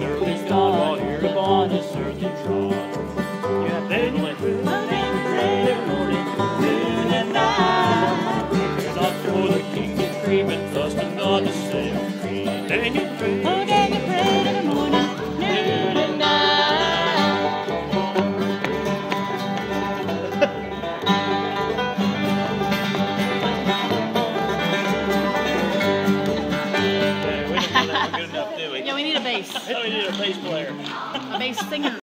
serve God while here upon his earthly trod. Yeah, Daniel went through the every morning, noon, and night. Cares not for the king's grief and trusting God to set him free. Daniel prayed. Oh, good enough, do we? Yeah, we need a bass. we need a bass player. A bass singer.